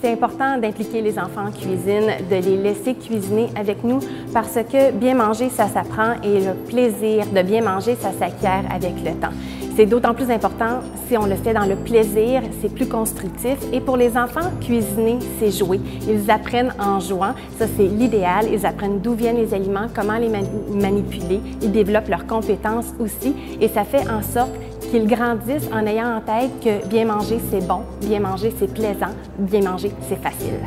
C'est important d'impliquer les enfants en cuisine, de les laisser cuisiner avec nous parce que bien manger, ça s'apprend et le plaisir de bien manger, ça s'acquiert avec le temps. C'est d'autant plus important si on le fait dans le plaisir, c'est plus constructif. Et pour les enfants, cuisiner, c'est jouer. Ils apprennent en jouant, ça c'est l'idéal. Ils apprennent d'où viennent les aliments, comment les manipuler. Ils développent leurs compétences aussi et ça fait en sorte qu'ils grandissent en ayant en tête que bien manger, c'est bon, bien manger, c'est plaisant, bien manger, c'est facile.